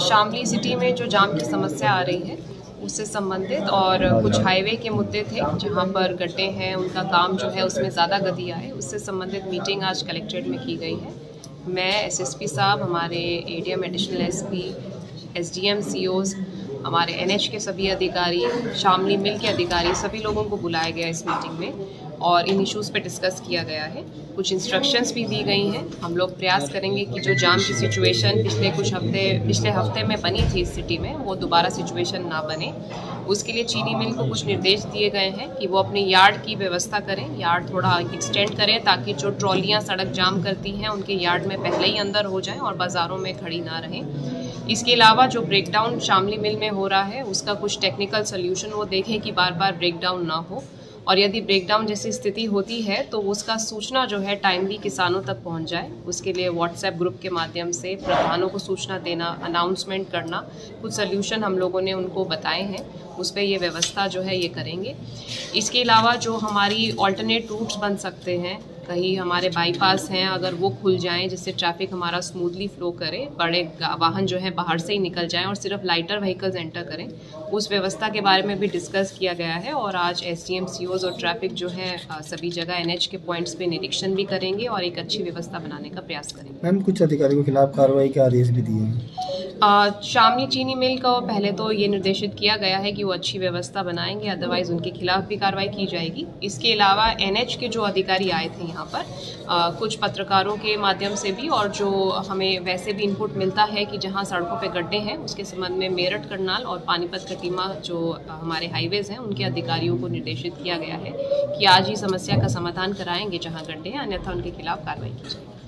Shamli city में जो जाम की समस्या आ रही है, उससे संबंधित और कुछ हाईवे के मुद्दे थे, जहाँ पर गड्ढे हैं, उनका काम जो है उसमें ज़्यादा गति आए, उससे संबंधित मीटिंग आज कलेक्ट्रेट में की गई है। मैं एसएसपी साहब, हमारे ADM additional SP SDM COs हमारे एनएच के सभी अधिकारी, शामली मिल के अधिकारी, सभी लोगों को बुलाया गया इस मीटिंग में और इन इश्यूज़ पे डिस्कस किया गया है। कुछ इंस्ट्रक्शंस भी दी गई हैं। हम लोग प्रयास करेंगे कि जो जाम की सिचुएशन पिछले कुछ हफ़्ते, पिछले हफ़्ते में बनी थी इस सिटी में, वो दोबारा सिचुएशन ना बने। उसके लिए चीनी मिल को कुछ निर्देश दिए गए हैं कि वो अपने यार्ड की व्यवस्था करें। यार्ड थोड़ा एक्सटेंड करें ताकि जो ट्रॉलियाँ सड़क जाम करती हैं, उनके यार्ड में पहले ही अंदर हो जाएँ और बाज़ारों में खड़ी ना रहें। इसके अलावा जो ब्रेकडाउन शामली मिल में हो रहा है, उसका कुछ टेक्निकल सोल्यूशन वो देखें कि बार बार ब्रेकडाउन ना हो। और यदि ब्रेकडाउन जैसी स्थिति होती है तो उसका सूचना जो है टाइमली किसानों तक पहुँच जाए। उसके लिए व्हाट्सएप ग्रुप के माध्यम से प्रधानों को सूचना देना अनाउंसमेंट करना, कुछ सोल्यूशन हम लोगों ने उनको बताए हैं। उस पर ये व्यवस्था जो है ये करेंगे। इसके अलावा जो हमारी ऑल्टरनेट रूट्स बन सकते हैं कहीं हमारे बाईपास हैं, अगर वो खुल जाएँ, जिससे ट्रैफ़िक हमारा स्मूथली फ्लो करे, बड़े वाहन जो है बाहर से ही निकल जाएँ और सिर्फ़ लाइटर व्हीकल्स एंटर करें, उस व्यवस्था के बारे में भी डिस्कस किया गया है और आज एस डी और ट्रैफ़िक जो है सभी जगह एनएच के पॉइंट्स पे निरीक्षण भी करेंगे और एक अच्छी व्यवस्था बनाने का प्रयास करेंगे। मैम, कुछ अधिकारियों के खिलाफ कार्रवाई के आदेश भी दिए हैं। शामली चीनी मिल को पहले तो ये निर्देशित किया गया है कि वो अच्छी व्यवस्था बनाएँगे अदरवाइज़ उनके खिलाफ भी कार्रवाई की जाएगी। इसके अलावा एनएच के जो अधिकारी आए थे यहाँ पर आ, कुछ पत्रकारों के माध्यम से भी और जो हमें वैसे भी इनपुट मिलता है कि जहाँ सड़कों पे गड्ढे हैं उसके संबंध में मेरठ करनाल और पानीपत कटीमा जो हमारे हाईवेज हैं उनके अधिकारियों को निर्देशित किया गया है कि आज ही समस्या का समाधान कराएँगे जहाँ गड्ढे हैं अन्यथा उनके खिलाफ कार्रवाई की जाएगी।